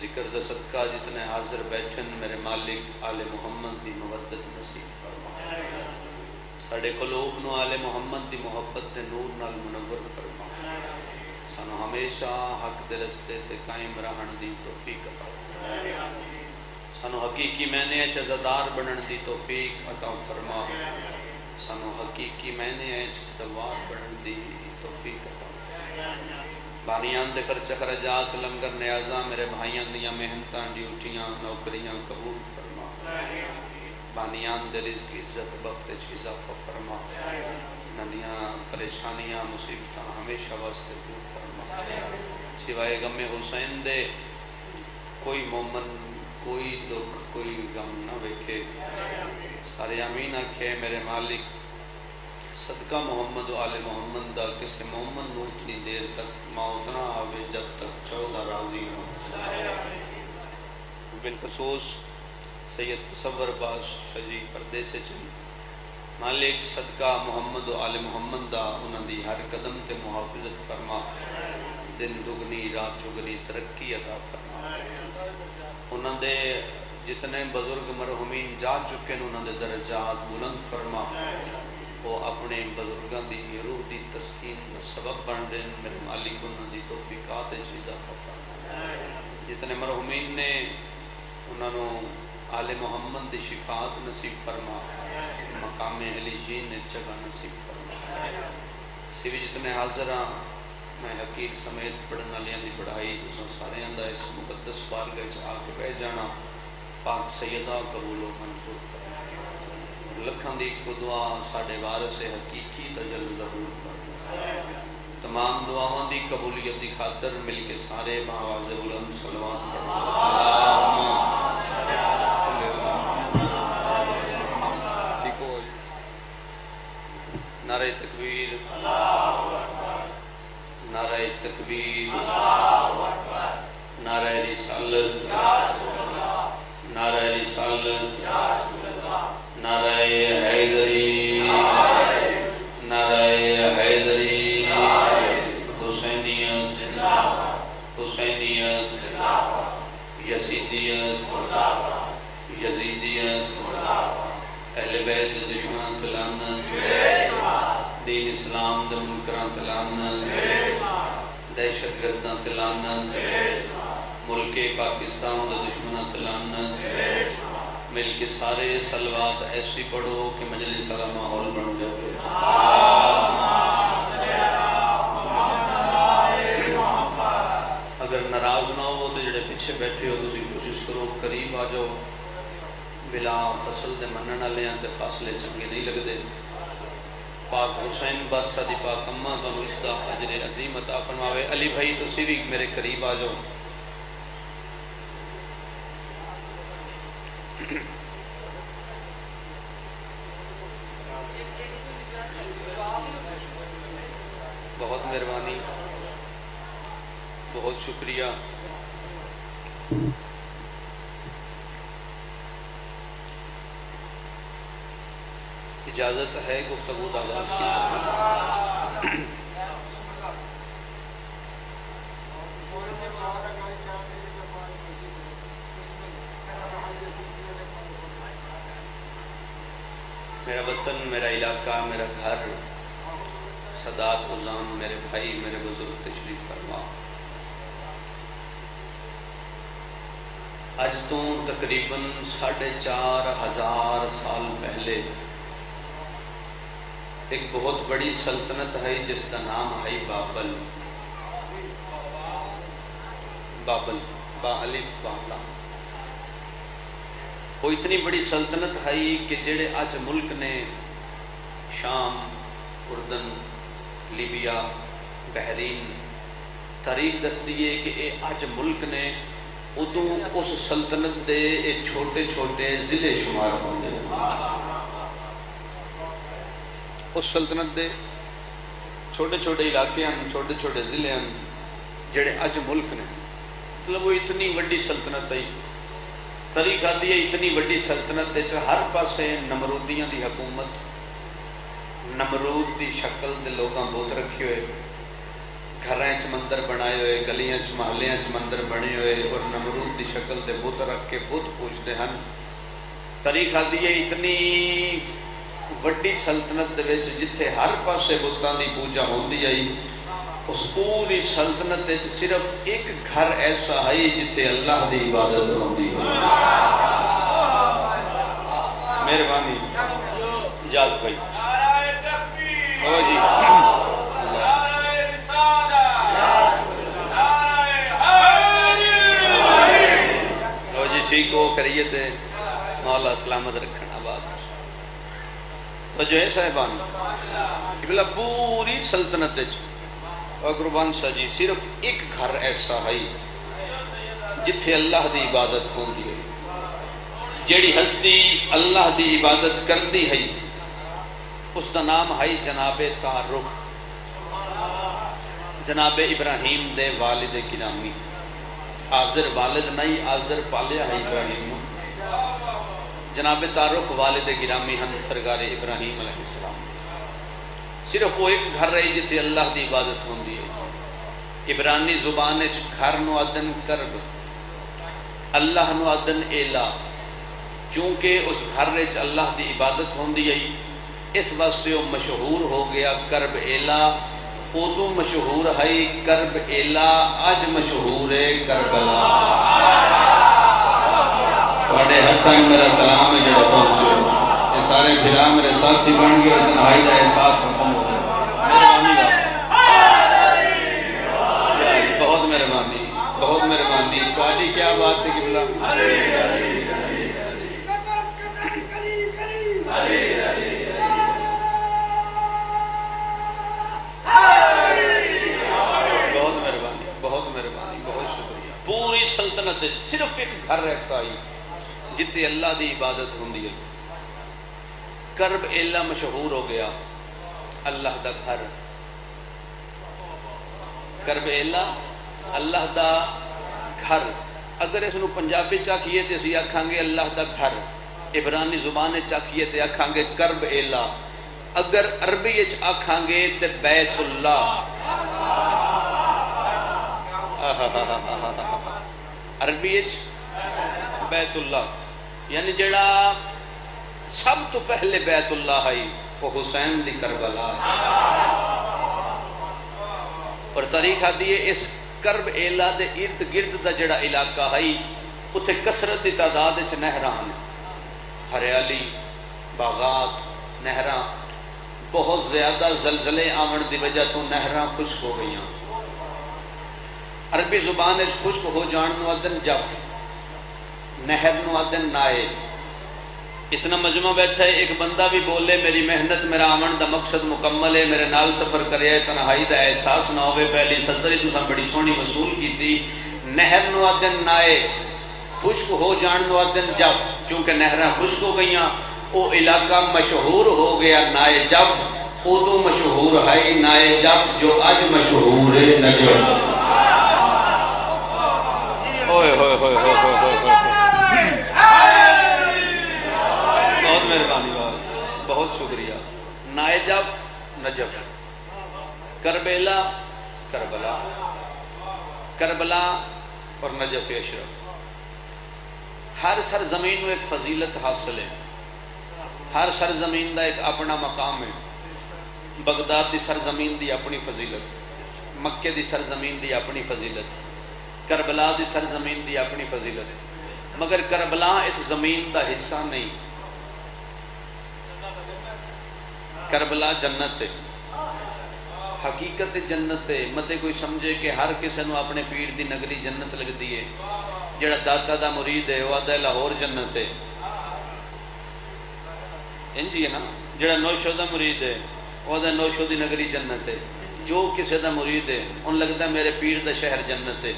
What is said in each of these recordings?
ذکر دا صدقہ جتنے حاضر بیٹھن میرے مالک آل محمد دی مودت نصیب فرما ساڑے قلوب نو آل محمد دی محبت دے نور نال منور فرما سانو ہمیشہ حق دے رستے تے قائم رہن دی توفیق عطا فرما سانو حقیقی میں نے چزدار بنن دی توفیق عطا فرما سانو حقیقی میں نے سوار بنن دی توفیق عطا فرما بانیان دے خرچ خرجات لنگر نیازاں میرے بھائیاں دیاں محنتاں ڈیوٹیاں نوکریاں قبول فرما بانیان دے رزق عزت بخت اضافہ فرما ندیاں پریشانیاں مصیبتاں ہمیشہ واسطے دور فرما سوائے غم حسین دے کوئی مومن کوئی دکھ کوئی غم نہ ویکھے سارے امین آکھے میرے مالک صدقہ محمد و آل محمد دا کسی محمد نو اتنی دیر تک موت نہ آوے جب تک چودہ راضی ہو۔ بالخصوص سید تصور باش شجی پردے سے چلی۔ مالک صدقہ محمد و آل محمد دا انہوں دی ہر قدم تے محافظت فرما۔ دن دگنی، رات چگنی ترقی عطا فرما۔ انہوں دے جتنے بزرگ مرحومین جا چکے ہیں انہوں دے درجات بلند فرما۔ وہ اپنے بزرگاں دی روح دی تسکین دا سبب بن رہے ہیں میرے مالک انہوں دی توفیقات اضافہ فرما جتنے مرحومین نے انہوں نے آل محمد دی شفاعت نصیب فرما مقام علی جین نے جگہ نصیب فرما سوی جتنے حاضر ہیں میں حقیق سمیت پڑھنا لیا دی پڑھائی تو سارے اندہ اس مقدس بارگاہ چاہ کے بہ جانا پاک سیدہ قبول و منظور فرما لکھن دی کو دعا ساڑے وارث حقیقی تجل ضرور پر تمام دعاوں دی قبولیت دی خاطر مل کے سارے باواز بلند صلوات نعرہ تکبیر نعرہ تکبیر نعرہ رسالت نعرہ رسالت دہشت گرداں تلانت ملک پاکستان دشمن تلانت مل کے سارے سلوات ایسی پڑھو کہ مجلس سارا ماحول بن جائے۔ اگر ناراض نہ ہو تو جڑے پیچھے بیٹھے ہو تو کوشش کرو، قریب آ جاؤ۔ بلا فصل دے منن والے ہیں تے فاصلے چنگے نہیں لگتے پاک حسین بادشاہ دی پاک اما تمہیں اس کا اجر عظیم عطا فرماوے۔ علی بھائی، تسی بھی میرے قریب آ جاؤ۔ بہت مہربانی بہت شکریہ۔ اجازت ہے گفتگو آغاز کی۔ میرا وطن، میرا علاقہ، میرا گھر صدات غزام میرے بھائی، میرے بزرگ، تشریف فرما۔ اج تو تقریباً ساڑھے چار ہزار سال پہلے ایک بہت بڑی سلطنت ہے جس کا نام ہے بابل۔ بابل، با الف بالا وہ اتنی بڑی سلطنت ہے کہ جڑے اج ملک نے شام، اردن، لیبیا، بحرین تاریخ دس دیئے کہ اے اج ملک نے ادو اس سلطنت دے اے چھوٹے چھوٹے ضلع شمار ہوتے اس سلطنت دے چھوٹے چھوٹے علاقے ہیں چھوٹے چھوٹے ضلع ہیں جڑے اج ملک نے۔ مطلب وہ اتنی وڈی سلطنت آئی۔ ہے طریقہ دی اتنی وڈی سلطنت دے ہر پاسے نمرودیاں دی حکومت نمرود دی شکل دے لوگاں بہت رکھی ہوئے گھر مندر بنائے ہوئے گلیاں محلے مندر بنے ہوئے اور نمرود دی شکل دے بت رکھ کے بت پوچھتے ہیں طریقہ دیے اتنی وڈی سلطنت دے جتھے ہر پاسے بتان دی پوجا ہوندی آئی اس پوری سلطنت صرف ایک گھر ایسا ہے جتھے اللہ دی عبادت ہوندی ہے۔ مہربانی۔ جاز بھائی۔ ہو جی۔ ہو جی ٹھیک ہو کریے تے مولا سلامت رکھنا بات تو جو ہے صاحبان کہ پوری سلطنت اور قربان شاہ جی صرف ایک گھر ایسا ہے جتھے اللہ دی عبادت ہوندی ہے۔ جیڑی ہستی اللہ دی عبادت کرتی ہے، اس کا نام ہے جناب تارخ جناب ابراہیم دے والد گرامی۔ آزر والد نہیں آزر پالیا ہے ابراہیم جناب تارخ والد گرامی ہن، سرکار ابراہیم علیہ السلام۔ صرف وہ ایک گھر رہی جتھے اللہ دی عبادت ہوندی ہے۔ عبرانی زبان گھر نو ادن کرب، اللہ نو ادن ایلا۔ چونکہ اس گھر وچ اللہ دی عبادت ہوندی ہے، اس واسطے وہ مشہور ہو گیا کرب ایلا۔ ادو مشہور ہے کرب ایلا، اج مشہور ہے کربلا۔ تھوڑے ہاتھوں میرا سلام ہے جڑا پہنچے۔ یہ سارے بھرا میرے ساتھی بن گئے تنہائی کا احساس ختم ہو گیا۔ بہت مہربانی بہت مہربانی تھوڑی کیا بات ہے کہ بہت مہربانی بہت مہربانی بہت شکریہ۔ پوری سلطنت صرف ایک گھر ایسا ہی جتے اللہ دی عبادت ہوندی ہے۔ کرب ایلا مشہور ہو گیا اللہ دا گھر کرب ایلا اللہ دا گھر اگر اس نو پنجابی چاکیے تے اسی آکھاں گے اللہ دا گھر عبرانی زبان چاکیے تے آکھاں گے کرب ایلا اگر عربی اچ آکھاں گے تے بیت اللہ عربی بیت اللہ یعنی جڑا سب تو پہلے بیت اللہ ہے وہ حسین دی کربلا۔ اور طریقہ دیئے اس کرب ایلا دے ارد گرد دا جڑا علاقہ ہے، اتھے کسرت دی تعداد اچ نہران ہریالی، باغات نہران بہت زیادہ زلزلے آمن دی وجہ تو نہران خشک ہو گئی ہیں عربی زبان اچ خشک ہو جان نو ادن جف، نہر نو ادن نائے اتنا مجمع بیٹھا ہے، ایک بندہ بھی بولے، میری محنت، میرا آمن، دا مقصد مکمل ہے، میرے نال سفر کرے، تنہائی دا احساس نہ ہوئے۔ پہلی ستری تو بڑی سونی وصول کی تھی۔ نہر نو ادن نائے خشک ہو جان نو ادن جف۔ چونکہ نہران خشک ہو گئیاں، او علاقہ مشہور ہو گیا نائے جف۔ ادو مشہور ہے نائے جف، جو اج مشہور ہے نجف ہوئے ہوئے ہوئے ہوئے ہوئے ہوئے بہت مہربانی بہت بہت شکریہ۔ Najaf, Najaf. Karbala Karbala. Karbala اور نجف اشرف۔ ہر سر زمین میں ایک فضیلت حاصل ہے۔ ہر سر زمین دا ایک اپنا مقام ہے۔ بغداد دی سر زمین دی اپنی فضیلت۔ مکے دی سر زمین دی اپنی فضیلت۔ کربلا دی سر زمین دی اپنی فضیلت۔ مگر کربلا اس زمین دا حصہ نہیں۔ کربلا جنت ہے۔ حقیقت جنت ہے۔ متے کوئی سمجھے کہ ہر کسی نو اپنے پیر دی نگری جنت لگتی ہے۔ جڑا داتا دا مرید ہے وہ آدھا لاہور جنت ہے۔ نا؟ جڑا نوشو دا مرید ہے وہ آدھا نوشو دی نگری جنت ہے۔ جو کسی دا مرید ہے، ان لگتا ہے میرے پیر دا شہر جنت ہے۔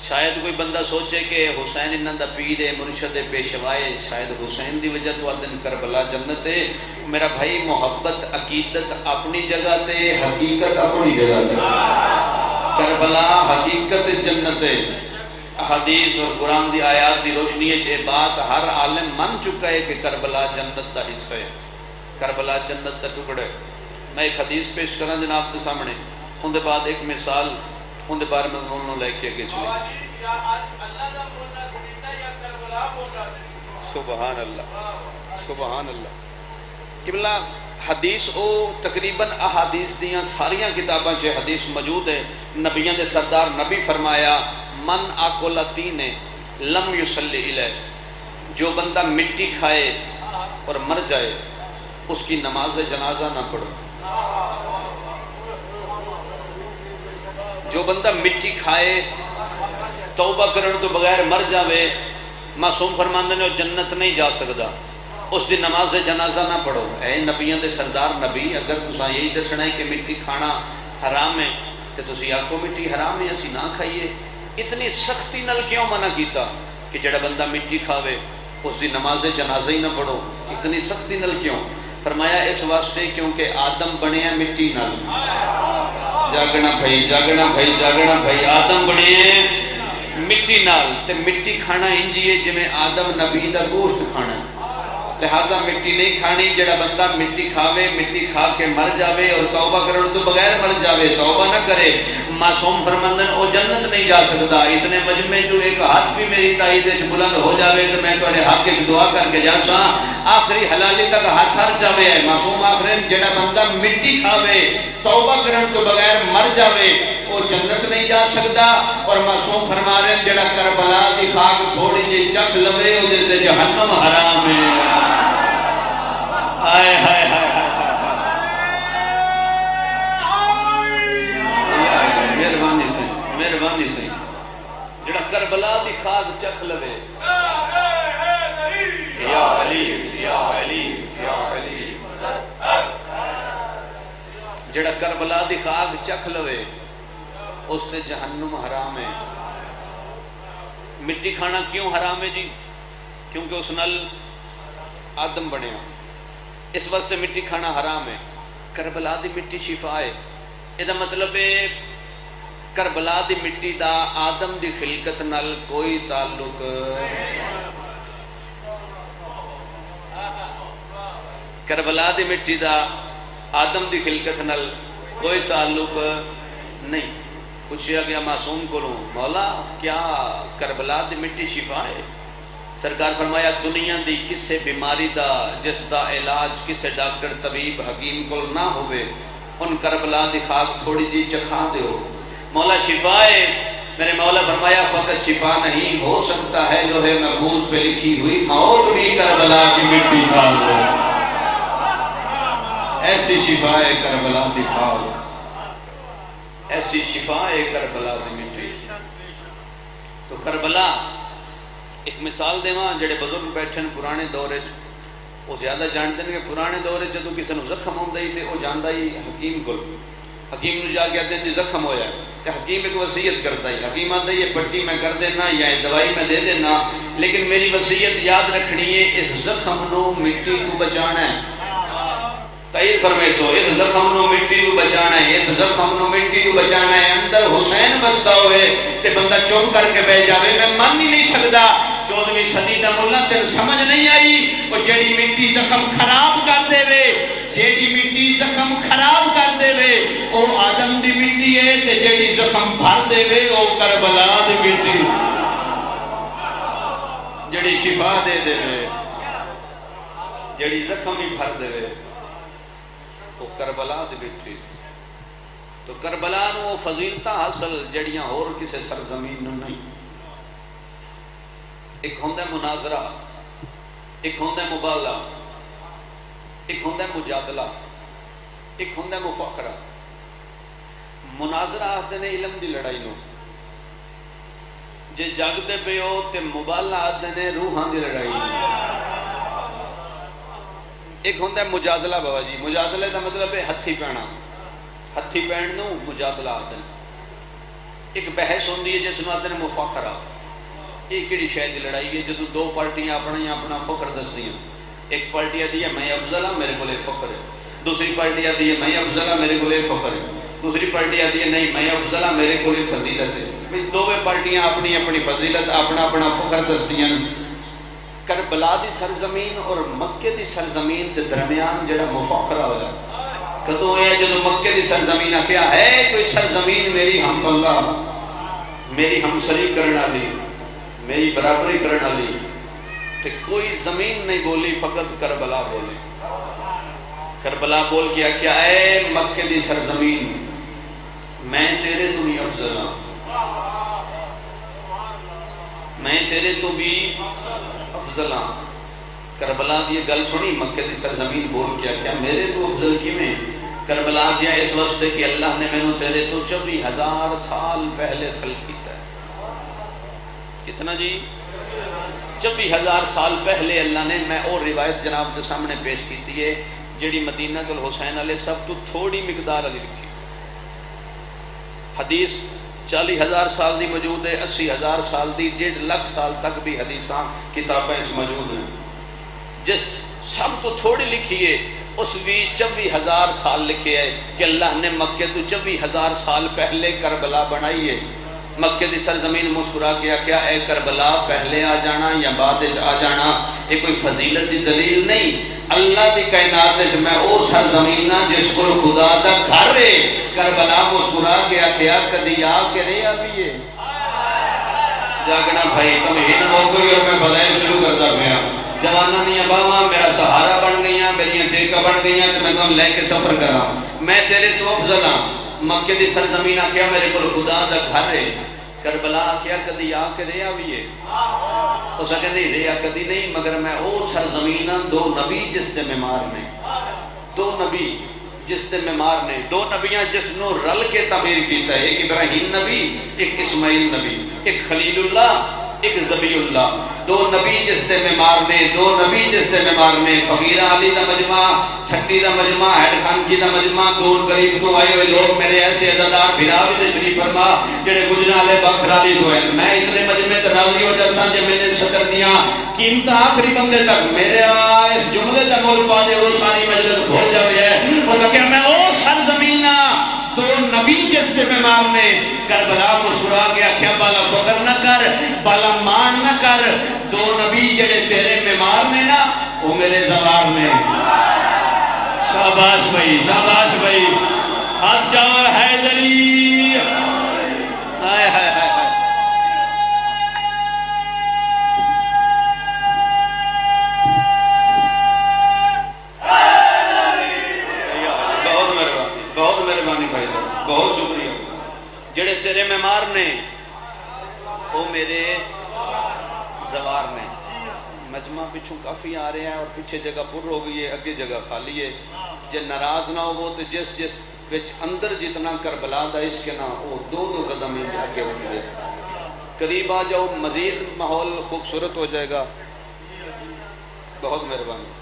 شاید کوئی بندہ سوچے کہ حسین انہاں دا پیر ہے مرشد پیشوائے شاید حسین دی وجہ تو دن کربلا جنت ہے۔ میرا بھائی، محبت، عقیدت اپنی جگہ تے حقیقت اپنی جگہ تے۔ کربلا حقیقت جنت ہے۔ حدیث اور قرآن دی آیات دی روشنی ہے بات ہر عالم من چکا ہے کہ کربلا جنت دا حصہ ہے۔ کربلا جنت دا ٹکڑا ہے۔ میں ایک حدیث پیش کرنا جناب کے سامنے۔ اندر بعد ایک مثال اندر بارے میں انہوں لے کے اگے چلے۔ سبحان اللہ سبحان اللہ۔ قبلہ حدیث او تقریباً احادیث دیاں ساریاں کتاباں چے حدیث موجود ہے۔ نبیان دے سردار نبی فرمایا من آکولاتی نے لم یسلی علیہ جو بندہ مٹی کھائے اور مر جائے اس کی نماز جنازہ نہ پڑھو۔ جو بندہ مٹی کھائے، توبہ کرن تو بغیر مر جاوے، معصوم فرماندے نے جنت نہیں جا سکتا اس دی نماز جنازہ نہ پڑھو۔ اے نبیان دے سردار نبی، اگر تسا یہی دسنا ہے کہ مٹی کھانا حرام ہے تو تسی آکو مٹی حرام ہے، اسی نہ کھائیے۔ اتنی سختی نل کیوں منع کیتا کہ جڑا بندہ مٹی کھاوے، اس دی نماز جنازہ ہی نہ پڑھو؟ اتنی سختی نل کیوں؟ فرمایا اس واسطے کیونکہ آدم بنے ہیں مٹی نل جاگنا بھائی جاگنا بھائی جاگنا بھائی آدم بنے ہیں مٹی نال تے مٹی کھانا انجیے جی میں آدم نبی دا گوشت کھانا لہذا مٹی نہیں کھانی، جڑا بندہ مٹی کھاوے، مٹی کھا کے مر جاوے اور توبہ کرن تو بغیر مر جاوے، توبہ نہ کرے، معصوم فرمندن او جنت نہیں جا سکتا۔ اتنے مجمع جو ایک ہاتھ بھی میری تائید وچ بلند ہو جاوے تو میں تواڈے حق وچ دعا کر کے جاساں۔ آخری حلالی تک ہاتھ سر جاوے ہے معصوم آخرین، جڑا بندہ مٹی کھاوے، توبہ کرن تو بغیر مر جاوے وہ جنت نہیں جا سکتا۔ اور معصوم فرما رہے جڑا کربلا دی خاک تھوڑی جی چک لوے او دے جہنم حرام ہے۔ ہائے ہائے ہائے مہربانی سے مہربانی سے۔ جڑا کربلا دی خاک چک لوے۔ یا علی یا علی یا علی۔ جڑا کربلا دی خاک چک لوے، اس تے جہنم حرام ہے۔ مٹی کھانا کیوں حرام ہے جی؟ کیونکہ اس نل آدم بنے ہوں اس واسطے مٹی کھانا حرام ہے۔ کربلا دی مٹی شفا ہے۔ یہ مطلب ہے کربلا دی مٹی دا آدم دی خلقت نال کوئی تعلق۔ کربلا دی مٹی دا آدم دی خلقت نال کوئی تعلق نہیں۔ پوچھا گیا معصوم کو مولا کیا کربلا دی مٹی شفا ہے؟ سرکار فرمایا، دنیا دی کسے بیماری دا جس دا علاج کسے ڈاکٹر، طبیب، حکیم کو نہ ہوئے ان کربلا دی خاک تھوڑی جی چکھا دے ہو مولا شفا ہے۔ میرے مولا فرمایا، فقط شفا نہیں، ہو سکتا ہے لوہے محفوظ پہ لکھی ہوئی موت بھی کربلا کی مٹی کھال دو ایسی شفا ہے کربلا دی خاک ایسی شفا ہے کربلا دی مٹی۔ تو کربلا ایک مثال دے وہاں جڑے بزرگ بیٹھن پرانے دورے وہ زیادہ جانتے ہیں کہ پرانے دورے جدو کسی نے زخم ہوتا ہی تو وہ جانا ہی حکیم کو حکیم نے جا کے آتے ہیں جی زخم ہو جائے کہ حکیم ایک وسیعت کرتا ہی، حکیم آتا ہے یہ پٹی میں کر دینا یا دوائی میں دے دینا، لیکن میری وسیعت یاد رکھنی ہے، اس زخم نو مٹی کو بچانا ہے۔ تائید فرمائے سو اس زخم نو مٹی کو بچانا ہے، اس زخم نو مٹی کو بچانا ہے۔ اندر حسین بستا ہوئے، تے بندہ چوب کر کے بہ جاوے، میں مان ہی نہیں سکتا چودویں صدی کا مولا تین سمجھ نہیں آئی وہ جیڑی مٹی زخم خراب کر دے وے جیڑی مٹی زخم خراب کر دے وے او آدم دی مٹی ہے تے جیڑی زخم بھر دے وے او کربلا دی مٹی جیڑی شفا دے دے وے جیڑی زخم ہی بھر دے وے او کربلا دی مٹی تو کربلا نو فضیلتہ حاصل جڑیاں اور کسے سرزمین نو نہیں ایک ہوتا ہے مناظرہ، ایک ہوتا ہے مبالہ ایک ہوتا ہے مجادلہ، ایک ہوتا ہے مفخرہ مناظرہ آتے نے علم دی لڑائی نو۔ جے جاگتے پہ ہو تے مبالہ آتے نے روحان دی لڑائی نو۔ ایک ہوتا ہے مجادلہ بابا جی۔ مجادلہ دا مطلب ہے ہتھی پہنا ہتھی پہن نو مجادلہ آتے ہیں ایک بحث ہوندی ہے جس نو آتے نے مفخرہ یہ کہڑی شاید لڑائی ہے، جدو دو پارٹیاں اپنا اپنا فخر دس دیا ایک پارٹی آتی ہے، میں افضل ہوں میرے کو فخر ہے۔ دوسری پارٹی آتی ہے، میں افضل ہوں میرے کو فخر ہے۔ دوسری پارٹی آتی ہے، نہیں، میں افضل ہوں میرے کو فضیلت ہے۔ دونوں پارٹیاں اپنی اپنی فضیلت، اپنا اپنا فخر دستی کربلا دی سرزمین اور مکے دی سرزمین کے درمیان جڑا مفخرہ ہوا کدو ہے، جدو مکے دی سرزمین کیا ہے کوئی سرزمین میری ہم اللہ میری ہمسری کرنے والی۔ میری برابری کرنے والی تے کوئی زمین نہیں بولی، فقط کربلا بولی۔ کربلا بول گیا کیا اے مکے دی سرزمین، میں تیرے تو بھی افضل ہوں میں تیرے تو بھی افضل ہوں کربلا دی گل سنی، مکے دی سرزمین بول کیا کیا میرے تو افضل کی میں کربلا دیا اس وقت کہ اللہ نے میں تیرے تو چوبی ہزار سال پہلے خلق کیتا ہے کتنا جی؟ چوبی ہزار سال پہلے اللہ نے میں اور روایت جناب کے سامنے پیش کیتی ہے، جیڑی مدینہ کل حسین علیہ سب تو تھوڑی مقدار علی لکھی۔ حدیث چالی ہزار سال دی موجود ہے، اسی ہزار سال دی ڈیڑھ لاکھ سال تک بھی حدیثاں کتابیں موجود ہیں۔ جس سب تو تھوڑی لکھی ہے، اس بھی چوی ہزار سال لکھے ہے کہ اللہ نے مکے تو چوی ہزار سال پہلے کربلا بنائی ہے۔ مکے دی سرزمین مسکرا کے کیا اے کربلا، پہلے آ جانا یا بعد آ جانا؟ یہ کوئی فضیلت دی دلیل نہیں۔ اللہ دی کائنات میں او سرزمین ہاں جس کو خدا دا گھر ہے۔ کربلا مسکرا کے کیا کدی آ کے رہیا بھی ہے؟ جاگنا بھائی، تم ہی نہ ہو کوئی اور میں فضائل شروع کرتا پیا جوانا دیا باواں میرا سہارا بن گئی میری ٹیکا بن گئی تو میں تم لے کے سفر کرا میں تیرے تو افضل ہاں۔ مکے دی سرزمین آکھیا، میرے کو خدا دا گھر ہے۔ کربلا آکھیا، کدی آ کے رہا بھی ہے اس آگے نہیں رہا کدی نہیں، مگر میں او سرزمین ہاں، دو نبی جس تے ممار نے۔ دو نبی جس تے ممار نے۔ دو نبیاں جس نو رل کے تعمیر کیتا ہے۔ ایک ابراہیم نبی، ایک اسماعیل نبی، ایک خلیل اللہ۔ ایک زبی اللہ دو نبی جس تے میں مارنے، دو نبی جس تے میں مارنے، فقیر علی دا مجمع چھٹی دا مجمع حید خان کی دا مجمع، دور قریب تو آئے ہوئے لوگ میرے ایسے عزدار بھرا بھی تشریف فرما، جڑے گجنا لے بکھرا دی تو ہے میں اتنے مجمع تراضی ہو جلسا جب میں نے صدر دیا، قیمت آخری بندے تک، میرے اس جملے تک اور پا وہ ساری مجلس بھول جاوے ہے۔ وہ کہ میں او سر زمینہ تو نبی جس پہ میں مارنے کربلا کو سرا گیا، کیا بالا فکر نہ کر، بالا مان نہ کر، دو نبی جڑے تیرے میں مارنے نا، وہ میرے زبار میں شاباش بھائی شاباش بھائی ہاتھ جاؤ حیدری۔ ہائے ہائے۔ جڑے تیرے مہمار نے، وہ میرے زوار نے۔ مجمع پچھوں کافی آ رہے ہیں اور پیچھے جگہ پر ہو گئی ہے، اگے جگہ خالی ہے۔ جے ناراض نہ ہو تو جس جس وچ اندر جتنا کربلا دا عشق نہ وہ دو دو قدم ہی آگے بڑھ گئے۔ قریب آ جاؤ، مزید ماحول خوبصورت ہو جائے گا۔ بہت مہربانی۔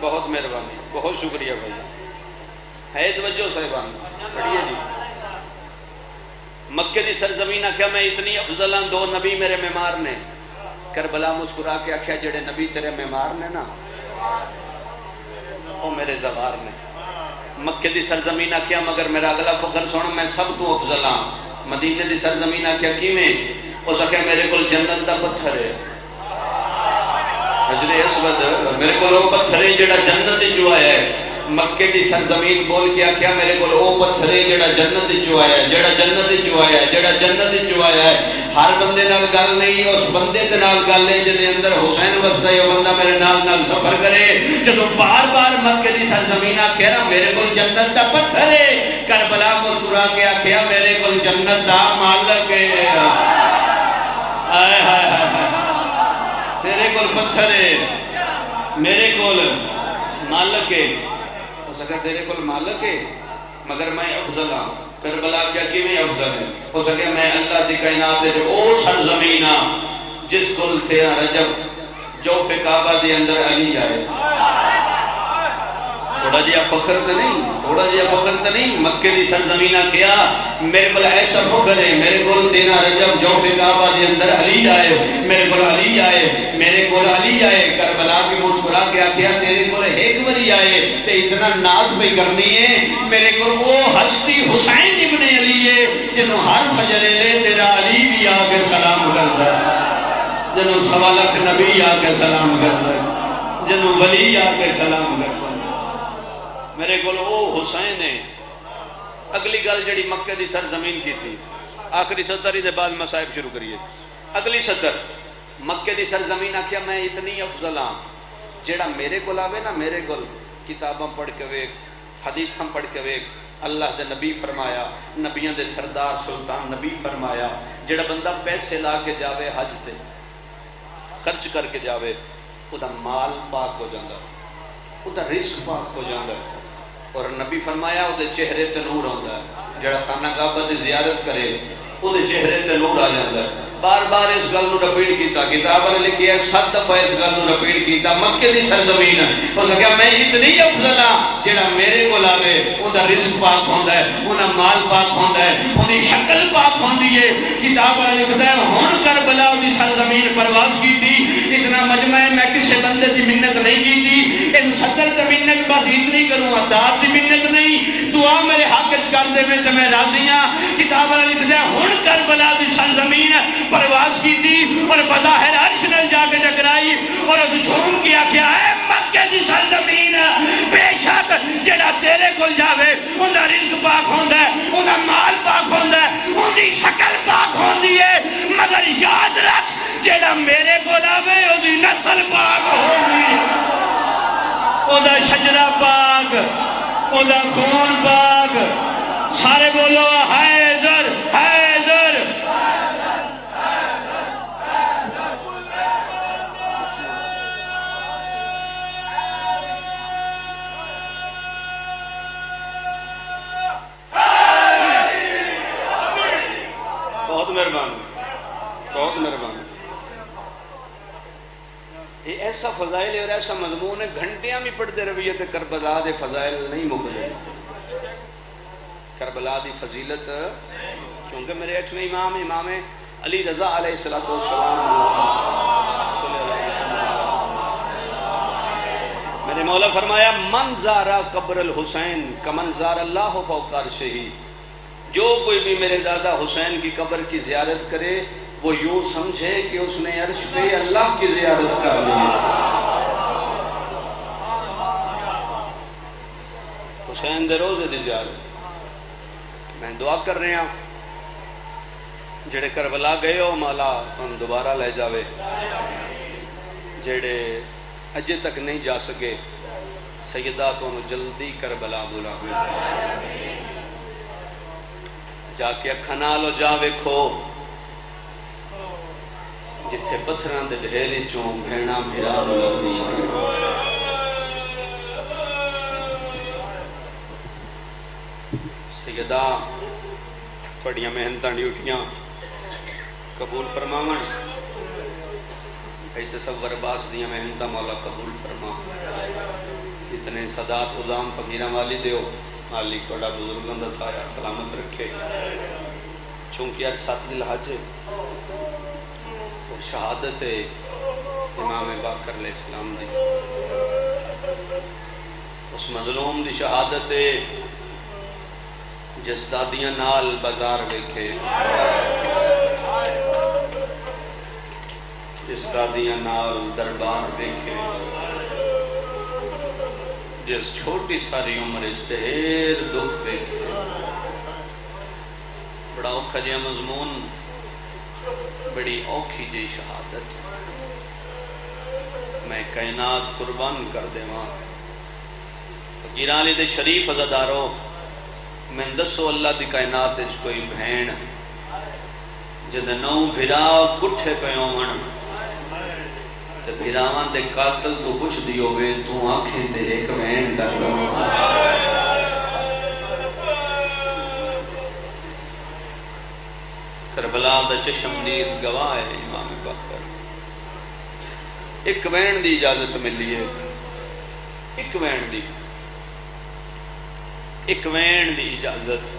بہت مہربانی، بہت شکریہ بھائی۔ ہے توجہ صاحبان، پڑھیے جی۔ مکے دی سرزمین آخیا میں اتنی افضل ہوں دو نبی میرے ممار نے۔ کربلا مسکرا کے آخیا جڑے نبی تیرے ممار نے نا، وہ میرے زوار نے۔ مکے دی سرزمین آخیا مگر میرا اگلا فخر سن، میں سب تو افضل ہوں مدینے دی سرزمین آخیا کی میں اس آخیا میرے کو جنت دا پتھر ہے۔ حجر اسود، میرے کو وہ پتھر جڑا جنت جو آیا ہے۔ مکے دی سرزمین بول کے آخیا میرے کو وہ پتھر جڑا جنت جو آیا ہے، جڑا جنت جو آیا ہے، جڑا جنت جو آیا ہے۔ ہر بندے نال گل نہیں، اس بندے دے نال گل ہے جے اندر حسین وسدا ہے بندہ میرے نال نال سفر کرے۔ جدوں بار بار مکے دی سرزمین آکھیا نا میرے کو جنت دا پتھر ہے۔ کربلا کو سورا کے آکھیا، میرے کو جنت دا مالک ہے۔ ہائے ہائے ہائے کول پتھر ہے، میرے کول مالک ہے۔ ہو سکا تیرے کول مالک ہے، مگر میں افضل ہوں کربلا کیا کہ میں افضل ہے ہو سکے میں اللہ دی کائنات دے او سر سرزمین ہاں، جس کول تیرا رجب جو فقابہ دے اندر علی آئے تھوڑا جیا فخر تو نہیں، تھوڑا جیا فخر تو نہیں، مکے دی سرزمینہ کیا، میرے کو ایسا فخر ہے، میرے کو تیرا رجب جو فی کعبہ دے اندر علی آئے میرے کو علی آئے میرے کو علی آئے کربلا کی مسکرا کے کیا تیرے کو ایک بری آئے، تے اتنا ناز بھی کرنی ہے، میرے کو وہ ہستی حسین ابن علی ہے، جنہوں ہر فجر لے تیرا علی بھی آ کے سلام کرتا ہے جنوں سوا لکھ نبی آ کے سلام کرتا جنوں ولی آ کے سلام کرتا ہے۔ میرے کو او حسین ہے اگلی گل جڑی مکے دی سرزمین کی تھی آخری صدر ہی دے بعد مسائب شروع کریے۔ اگلی صدر، مکے دی سرزمین آکھیا، میں اتنی افضل ہاں جیڑا میرے کو آوے نا، میرے کو کتاباں پڑھ کے ویک حدیثاں پڑھ کے ویک اللہ دے نبی فرمایا نبیوں دے سردار سلطان نبی فرمایا جڑا بندہ پیسے لا کے جاوے حج تے، خرچ کر کے جاوے، او دا مال پاک ہو جاندہ او دا رزق پاک ہو جاندہ اور نبی فرمایا او دے چہرے تے نور ہوندا ہے۔ جڑا خانہ کعبہ دی زیارت کرے او دے چہرے تے نور آ جاندہ ہے۔ بار بار اس گل نو رپیٹ کیتا، کتاب نے لکھی ہے سات دفعہ اس گل نو رپیٹ کیتا، مکے دی سرزمین ہو سکیا میں اتنی افضل ہاں جڑا میرے کول آوے، اوندا رزق پاک ہوندا ہے، اوندا مال پاک ہوندا ہے اونی شکل پاک ہوندی ہے۔ کتاب نے لکھدا ہے، ہن کربلا دی سرزمین پرواز کیتی، اتنا مجمع میں کسی بندے دی منت نہیں کیتی۔ ان صدر دی منت بس اتنی کروں عطات دی منت نہیں، دعا میرے حق وچ کر دے تے میں راضی ہاں۔ کتاب نے لکھدا ہے، ہن کربلا دی سرزمین پرواز کی تھی اور بظاہر عرش نے جا کے ٹکرائی، اور اس جھوم کیا کیا ہے، مکے دی سرزمین بے شک جڑا تیرے کول جاوے اوندا رزق پاک ہوندا ہے اوندا مال پاک ہوندا ہے اونی شکل پاک ہوندی ہے۔ مگر یاد رکھ، جڑا میرے کول آوے اودی نسل پاک ہوندی۔ ہے اوندا شجرہ پاک اوندا خون پاک سارے بولو حیدر حیدر بہت ایسا فضائل اور ایسا مضمون ہے، گھنٹیاں بھی پڑھتے رویے تے کربلا دے فضائل نہیں مکتے۔ کربلا دی فضیلت، کیونکہ میرے اٹھویں امام امام علی رضا علیہ السلام میرے مولا فرمایا، من زارا قبر الحسین، کمن زار اللہ فوق عرشہ. جو کوئی بھی میرے دادا حسین کی قبر کی زیارت کرے وہ یوں سمجھے کہ اس نے عرش پہ اللہ کی زیارت کر لی حسین دے روزے دی زیارت۔ میں دعا کر رہے ہیں جڑے کربلا گئے ہو، مولا تم دوبارہ لے جاوے۔ جڑے اجے تک نہیں جا سکے، سیدہ تو جلدی کربلا بلا ہوئے جا کے اکھا نالو جا ویکھو۔ جتھے پتھراں دے ڈھیرے چوں بھیڑا بھرا لگدی سیدہ تھوڑیاں محنتاں ڈیوٹیاں قبول فرماون اے تصور باس دیاں محنتاں مولا قبول فرما اتنے صدات ازام فقیراں والی دیو مالک توڑا بزرگوں دا سایہ سلامت رکھے چونکہ آج سات دل حج اور شہادت امام باکر علیہ السلام دی۔ اس مظلوم دی شہادت جس دادیاں نال بازار ویکھے۔ جس دادیاں نال دربار ویکھے۔ جس چھوٹی ساری عمر اس اشتہیر دکھ دیکھے بڑا اوکھا جیا مضمون۔ بڑی اوکھی جی شہادت میں کائنات قربان کر دے ماں فقیران دے شریف ازادارو میں دسو اللہ دی کائنات اس کوئی بھین جد نو بھرا کٹھے پیوں من تے بھراوان دے قاتل تو کچھ دیو وے تو آنکھیں تے ایک وین کر لو کربلا دا چشم دید گواہ ہے امام باکر ایک وین دی اجازت ملی ہے ایک وین دی ایک وین دی اجازت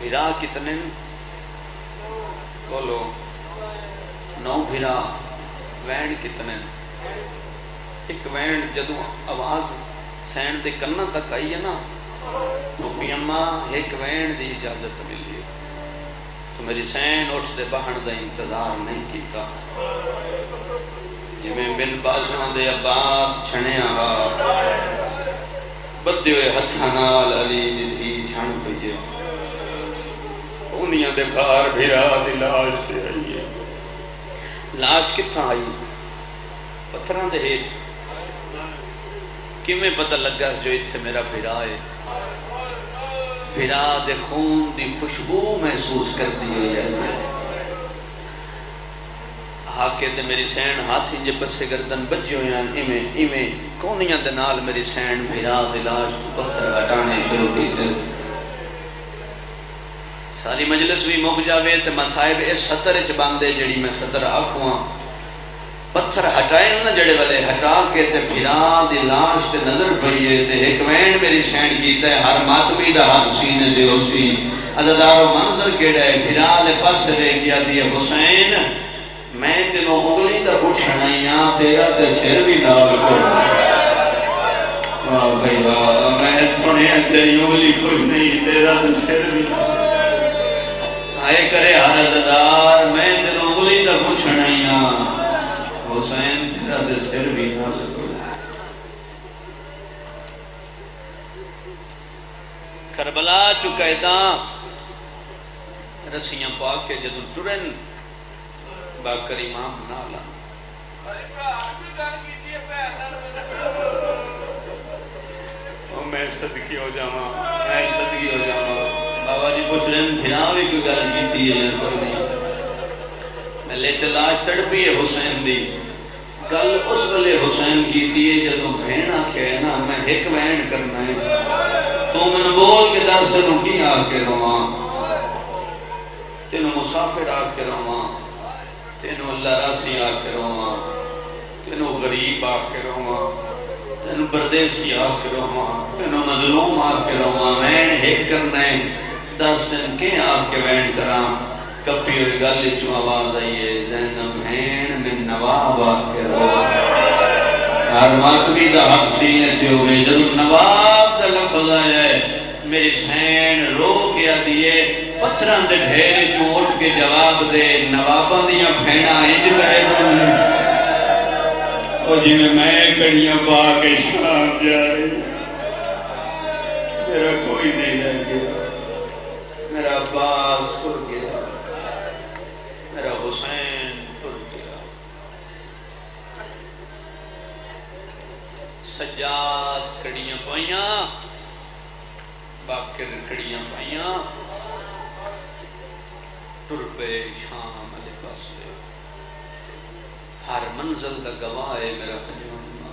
بھرا کتنے بولو نو بھرا وین کتنے ایک وین جدو آواز سین دے کرنا تک آئی ہے نا تو پیما ایک وین دی اجازت ملی ہے تو میری سین اٹھ دے بہن دا انتظار نہیں کیتا۔ جی میں بن بازوں دے عباس چھنے آہا بدے ہوئے ہتھا نال علی دی چھن پئیے۔ انیاں دے گھار بھیرا دی لاش تے آئیے۔ لاش کتھا آئی؟ پتھران دے ہیٹ کیویں پتہ لگا جو اتھے میرا بھیرا ہے؟ بھیرا خون دی خوشبو محسوس کر دی ہوئی ہے ہاکے تے میری سین ہاتھ انجے پسے گردن بجی ہوئی ہیں ایمیں ایمیں کونیاں دے نال میری سین بھیرا دے تو پتھر ہٹانے شروع کی تھے ساری مجلس بھی مک جاوے تے مسائب اس سطر چ باندے جڑی میں سطر آکھواں۔ پتھر ہٹائے نا جڑے والے ہٹا کے تے پھرا دی لاش تے نظر پئیے تے ایک وین میری سینڈ کیتا ہے، ہر ماتمی دا ہاتھ سینے دے اسی عزدار و منظر کیڑا ہے؟ پھرا لے پاس دے کیا دی حسین۔ میں تینوں انگلی دا پوچھنا تیرا تے سر بھی نال کو واہ بھائی واہ، میں سنیا تیری انگلی خوش نہیں، تیرا تے سر بھی نال۔ آئے کرے ہر عزدار میں تینوں انگلی دا پوچھنا حسین تیرا دے سر بھی نہ لگو۔ کربلا چکے داں رسیاں پاک کے جدو ٹرن باکر امام نالا میں صدقی ہو جاواں۔ میں صدقی ہو جاواں۔ بابا جی پوچھ رہے ہیں پھر بھی کوئی گل کیتی ہے؟ کوئی نہیں میں لے تلاش تڑپی ہے حسین دی۔ گل اس ویلے حسین کیتی ہے جدو بہن آخیا ہے نا، میں ایک وین کرنا ہے۔ تو میں بول کے در سے کی آ کے رواں؟ تینوں مسافر آ کے رواں۔ تینوں اللہ راسی آ کے رواں۔ تینوں غریب آ کے رواں۔ تینوں پردیسی آ کے رواں۔ تینوں مظلوم آ کے رواں۔ وین ایک کرنا ہے، دس دن کے آ کے وین کراں؟ کپی ہوئی گل چو آواز آئیے زینب ہین من نواب آکے رو ہر ماتمی دا حق سینے تے ہوئے جب نواب دا لفظ آیا ہے میری سین رو کیا دیئے پتھران دے بھیرے چو اٹھ کے جواب دے، نواباں دیا بھینا انج بہے دوں او جی میں میں کڑیاں پا کے شام جا رہی میرا کوئی نہیں رہ گیا۔ میرا عباس کر گیا۔ میرا حسین تر گیا سجاد کڑیاں پائیاں باقر کڑیاں پائیاں تر پہ شام علی پاس ہر منزل دا گواہ ہے میرا پنجوان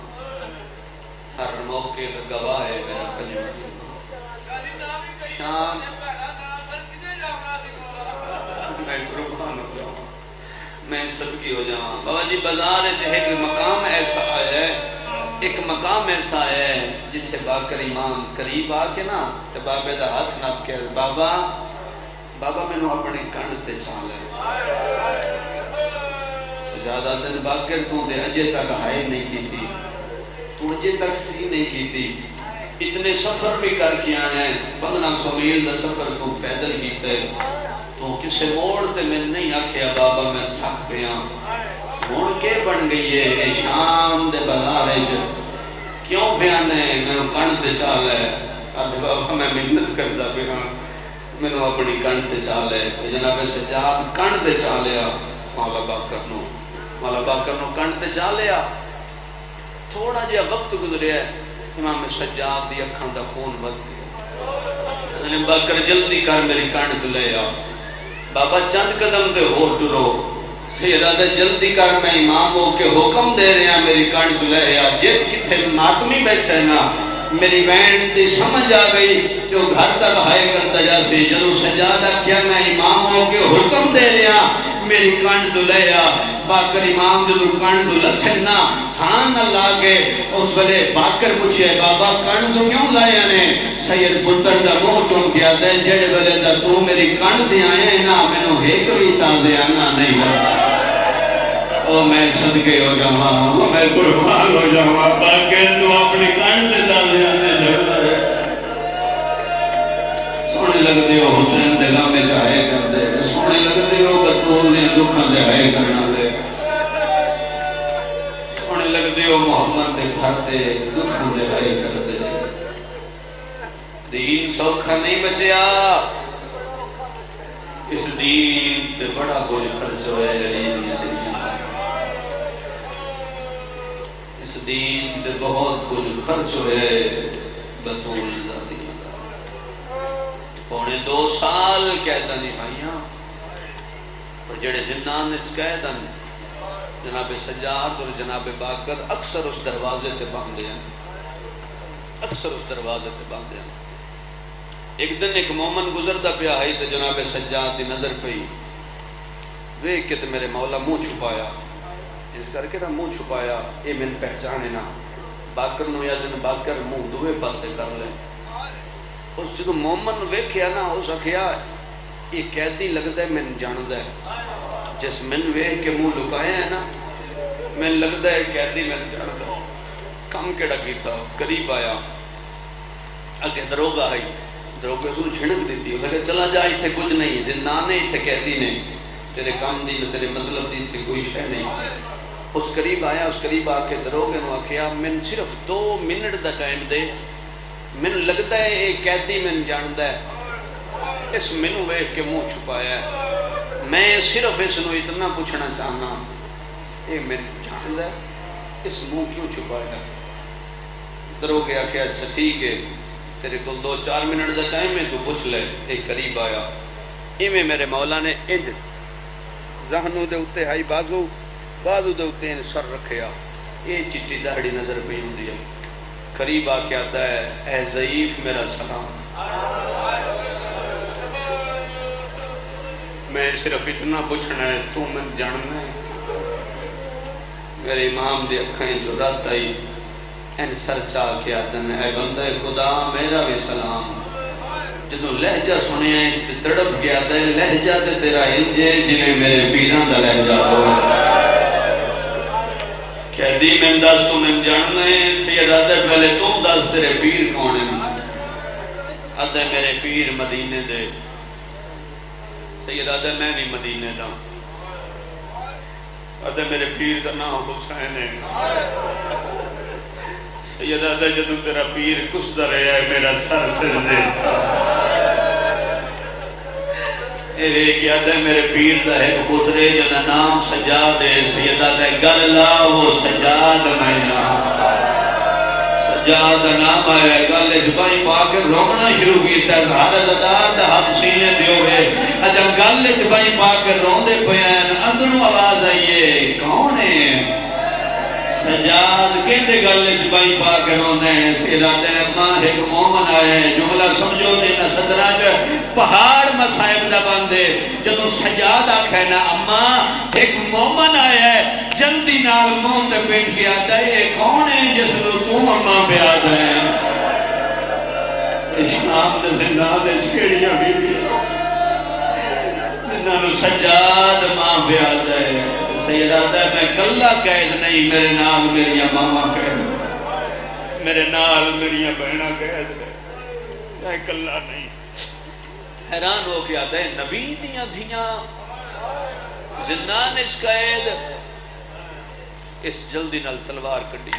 ہر موقع دا گواہ ہے میرا پنجوان شام میں جاؤں میں سب کی ہو جاؤں۔ بابا جی بازار چاہے کہ مقام ایسا ہے، ایک مقام ایسا ہے، جتھے باکر امام قریب آ کے نا تو بابے دا ہاتھ نپ کے بابا بابا میں نو اپنے کنڈ تے چھان لے۔ زیادہ دن باکر تو دے اجے تک ہائے نہیں کی تھی تو اجے تک سی نہیں کی تھی اتنے سفر بھی کر کے آئے ہیں۔ پندرہ سو میل دا سفر تو پیدل کیتے تو کسے موڑ تے میں نہیں آکھیا، بابا میں تھک پیا موڑ کے بن گئی ہے شام دے بازارے چ کیوں بیانے میں کن تے چال ہے۔ اد بابا میں محنت کردا پیا۔ مینوں اپنی کن تے چال ہے۔ جناب سجاد، کن تے چالیا مولا باکر نو مولا باکر نو کن تے چالیا تھوڑا جہا وقت گزریا ہے۔ امام سجاد دی اکھاں دا خون ود گیا۔ باکر جلدی کر میری کن تو لے آ۔ بابا چند قدم دے ہو ٹرو۔ سیدہ دے جلدی کر میں امام ہو کے حکم دے رہے ہیں، میری کان تو لے یا جس کتھے ماتمی بیٹھے نا میری بین دی سمجھ آ گئی جو گھر تک ہائے کرتا جا سی۔ جنو سجادہ کیا میں امام ہو کے حکم دے رہے میری کان تو لے یا باکر امام جو کان تو لچھنا ہاں نہ لاگے۔ اس وقت باکر پوچھے، بابا کان تو کیوں لائے نے؟ سید پتر دا موہ چون کیا دے جڑے بلے دا تو میری کان دے آئے نا میں نو ایک بھی تازے آنا نہیں لگا۔ او میں صدقے ہو جاؤں میں قربان ہو جاؤں باکر تو اپنی کان لگتے ہو حسین دے لامے چاہے کر دے سونے لگتے ہو بطول نے دکھاں دے آئے کرنا دے سونے لگتے ہو محمد دے کھاتے دکھاں دے آئے کر دے دین سوکھا نہیں بچیا اس دین تے بڑا کچھ خرچ ہوئے دنیا اس دین تے بہت کچھ خرچ ہوئے بطول پونے دو سال کہتا نہیں بھائیاں۔ اور جڑے زندان اس کہتا نہیں جناب سجاد اور جناب باقر اکثر اس دروازے تے باندھے ہیں۔ اکثر اس دروازے تے باندھے ہیں۔ ایک دن ایک مومن گزرتا پیا ہے تو جناب سجاد دی نظر پئی۔ ویک کے تو میرے مولا منہ چھپایا۔ اس کر کے نا منہ چھپایا، اے من پہچانے نا۔ باقر نو یا جن باقر منہ دوے پاسے کر لے۔ اس جدو مومن ویکھیا نا اس اکھیا یہ قیدی لگتا ہے من جاندہ ہے جس من ویکھ کے منہ لکایا ہے نا من لگتا ہے قیدی من جاندہ کم کیڑا کیتا قریب آیا اگے دروگا ہے دروگے سن چھڑک دیتی ہے کہ چلا جا ایتھے کچھ نہیں زندان ہے ایتھے قیدی نہیں تیرے کام دی تیرے مطلب دی تھی کوئی شے نہیں اس قریب آیا اس قریب آ کے دروگے نو آکھیا من صرف دو منٹ دا ٹائم دے من لگتا ہے ایک قیدی من جاندا ہے اس منو ویکھ کے منہ چھپایا ہے میں صرف اس نو اتنا پوچھنا چاہنا اے من جاندا ہے اس منہ کیوں چھپایا ہے دروگے آکھیا اچھا ٹھیک ہے تیرے کو دو چار منٹ دا ٹائم ہے تو پوچھ لے ایک قریب آیا ایویں میرے مولا نے انج ذہنوں دے اوتے ہائی بازو بازو دے اوتے سر رکھیا یہ چٹی داڑھی نظر پہ ہوندی ہے قریب آ کے آتا ہے، اے ضعیف میرا سلام۔ میں صرف اتنا پوچھنا ہے، تو من جاننا ہے۔ میرے امام دی اکھائیں جو رات آئی این سر چاہ کے آدن اے بندہ خدا، میرا بھی سلام۔ جدو لہجہ سنیا اس تے تڑپ کے آدھا ہے لہجہ تے تیرا انجے جنہیں میرے پیران دا لہجہ ہو کہہ دی میں دس تو میں جاننا ہے سید آدھے پہلے تم دس تیرے پیر کون ہیں؟ آدھے میرے پیر مدینے دے۔ سید آدھے میں بھی مدینے دا۔ آدھے میرے پیر کا نام حسین ہے۔ سید آدھا جدو تیرا پیر کس دا ہے، میرا سر سر دے۔ اے کیا دے میرے پیر دا ہے پترے جنا نام سجا دے سید آدھا گل لا، وہ سجاد میں نام سجاد نام آیا گل اس بائی پا کے رونا شروع کیتا ہے۔ حالت اداد حد سینے دیو ہے اجا گل اس بائی پا کے رون دے پیان اندروں آواز آئیے کون ہے؟ سجاد کہتے گل چپائی پا کے رونے سیدہ تیرے ماں ایک مومن آئے جملہ سمجھو دینا صدرہ جو پہاڑ مسائب دا باندے جدو سجاد آکھے نا اماں، ایک مومن آئے ہے، جلدی نال موم دے پیٹ گیا دا یہ کون ہے جس لو تم اماں پہ آ گئے اسلام دے زندہ دے سکیڑیاں بھی بھی جنہوں سجاد ماں پہ آ گئے سید آتا ہے، میں کلہ قید نہیں، میرے نال میری ماما قید میرے نال میری بہنہ قید میں کلہ نہیں۔ حیران ہو کے آتا ہے نبی دیاں دھیاں۔ زندان اس قید اس جلدی نل تلوار کڑی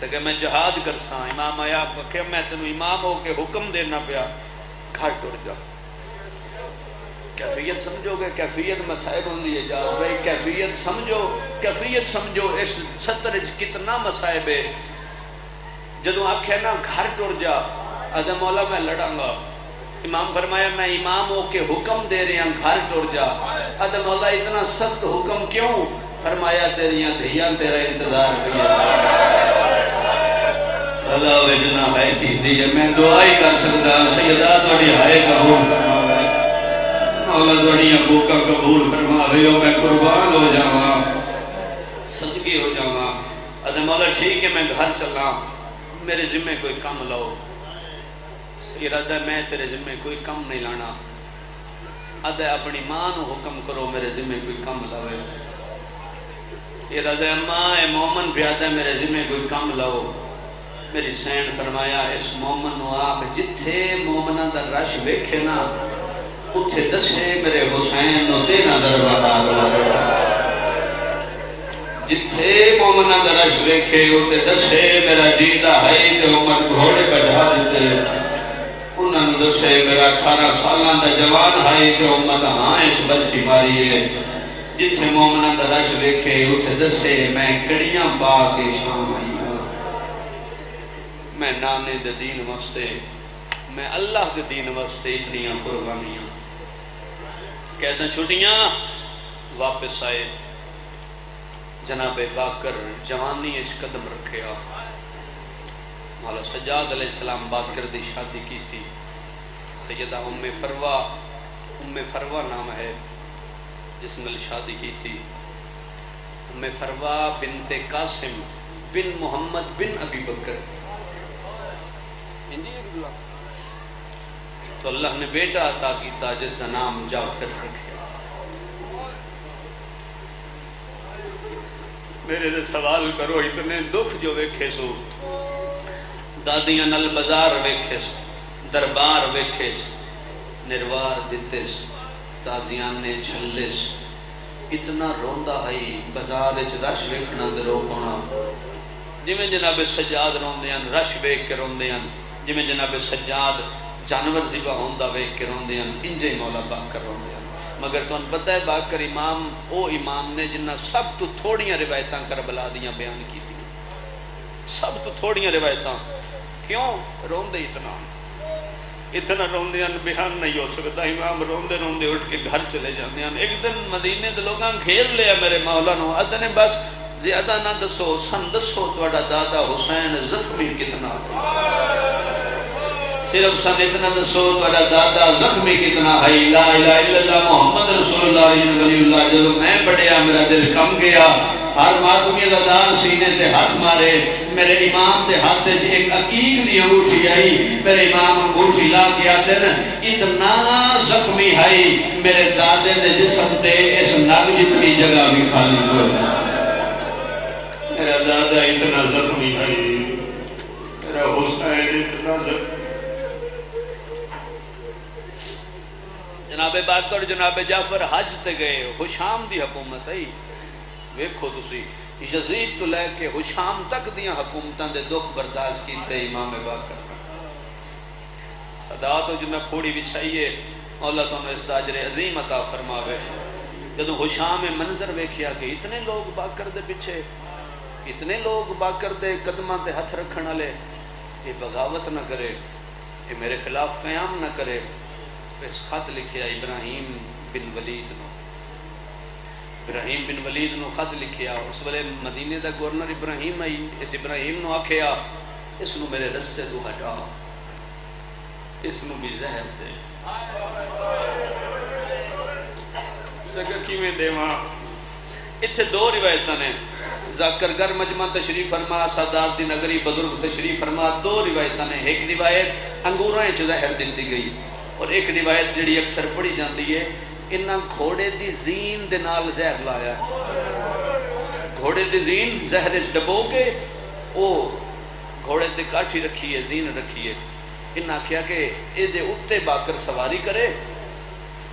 سکے میں جہاد کرساں، امام آیا کہ میں تنو امام ہو کے حکم دینا پیا گھر ٹر جا۔ کیفیت سمجھو گے، کیفیت مسائب ہوں دیئے جا بھائی، کیفیت سمجھو کیفیت سمجھو اس ستر کتنا مسائب ہے۔ جدو آنکھیں نا، گھر ٹر جا ادھا مولا میں لڑاں گا امام فرمایا، میں امام ہو کے حکم دے رہے ہیں گھر ٹر جا۔ ادھا مولا، اتنا سخت حکم کیوں؟ فرمایا، تیریاں دھیاں تیرا انتظار کیا اللہ وجنا ہے، کی دیئے میں دعائی کر سکتا ہاں، سیدہ توڑی ہائے قبول فرما مولا دوڑی ابو قبول فرما ہو، میں قربان ہو جاواں۔ صدقی ہو جاواں۔ ادھے مولا، ٹھیک ہے، میں گھر چلا میرے ذمہ کوئی کم لاؤ ارادہ، میں تیرے ذمہ کوئی کم نہیں لانا۔ ادھے اپنی ماں نو حکم کرو، میرے ذمہ کوئی کم لاؤ ارادہ ماں اے مومن پیادہ میرے ذمہ کوئی کم لاؤ میری سین فرمایا، اس مومن نو آپ جتھے مومنہ دا رش ویکھے نا اتھے دسے میرے حسین نو دینا دربار جتھے مومنہ درش ویکھے ہوتے دسے میرا جیدہ ہے تے عمر گھوڑے بجھا دیتے انہوں دسے میرا اٹھارہ سالان دا جوان ہے تے عمر ہاں اس بچی ماری ہے جتھے مومنہ درش ویکھے ہوتے دسے میں کڑیاں پا کے شام آئی میں نانے دے دین واسطے میں اللہ دے دین واسطے اتنی قربانیاں کہتے چھٹیاں واپس آئے۔ جناب باکر جوانی اچ قدم رکھے آ مولا سجاد علیہ السلام باکر دی شادی کی تھی۔ سیدہ ام فروا ام فروا نام ہے، جس نے شادی کی تھی۔ ام فروا بنت قاسم بن محمد بن ابی بکر۔ تو اللہ نے بیٹا عطا کیتا جس کا نام جعفر رکھے۔ میرے سے سوال کرو اتنے دکھ جو ویکھے سو۔ دادیاں نل بازار ویکھے سو دربار ویکھے سو نروار دیتے سو تازیان نے جھلے سو۔ اتنا روندہ ہے بازار وچ رش ویکھنا تے رو پانا جویں جناب سجاد روندے ہیں رش ویکھ کے روندے ہیں جویں جناب سجاد جانور ذبح ہوندا ویکھ کے روندے ہیں انجے مولا باکر روندے ہیں مگر تو پتہ ہے باکر امام، او امام نے جنہ سب تو تھوڑیاں روایتاں کربلا دیاں بیان کی تھی سب تو تھوڑیاں روایتاں۔ کیوں؟ روندے اتنا۔ اتنا روندے ہیں بیان نہیں ہو سکتا امام روندے روندے اٹھ کے گھر چلے جاندے ہیں ایک دن مدینے دے لوگاں گھیر لیا میرے مولا نو۔ ادنے بس زیادہ نہ دسو، سن دسو تواڈا دادا حسین زخمی کتنا۔ صرف سن اتنا دسو تواڈا دادا زخمی کتنا ہے؟ لا الہ الا اللہ، محمد رسول اللہ ولی اللہ جب میں پڑھیا، میرا دل کم گیا۔ ہر مادمی دا دان سینے تے ہاتھ مارے۔ میرے امام تے ہاتھ تے ایک عقیق دی انگوٹھی آئی۔ میرے امام انگوٹھی لا کے آتے نا اتنا زخمی ہے۔ میرے دادے دے جسم تے اس نگ جتنی جگہ بھی خالی ہو میرا دادا اتنا زخمی ہے۔ میرا حسین اتنا زخمی جناب باکر جناب جعفر حج تے گئے حشام دی حکومت ہے۔ ویکھو تسی، یزید تو لے کے حشام تک دیاں حکومتاں دے دکھ برداشت کیتے امام باکر صدا تو جو میں پھوڑی بچھائیے مولا تو نے اس داجر عظیم عطا فرماوے۔ جدو حشام منظر ویکھیا کہ اتنے لوگ باکر دے پیچھے، اتنے لوگ باکر دے قدمہ تے ہتھ رکھن والے، یہ بغاوت نہ کرے، یہ میرے خلاف قیام نہ کرے۔ اس خط لکھیا ابراہیم بن ولید نو۔ ابراہیم بن ولید نو خط لکھیا اس ویلے مدینے دا گورنر ابراہیم آئی، اس ابراہیم نو آکھیا اس نو میرے رستے تو ہٹا۔ اس نو بھی زہر دے۔ سکر کی میں دے وہاں اتھے دو روایتہ نے۔ ذاکر گر مجمع تشریف فرما، سادات دی نگری بزرگ تشریف فرما، دو روایتہ نے۔ ایک روایت انگورائیں چو زہر دیتی گئی۔ اور ایک روایت جڑی اکثر پڑھی جاتی ہے انہاں گھوڑے دی زین دے نال زہر لایا۔ گھوڑے دی زین زہر اس ڈبو کے او گھوڑے تے کاٹھی رکھی ہے، زین رکھی ہے۔ انہاں کیا کہ اے دے اتے باکر سواری کرے،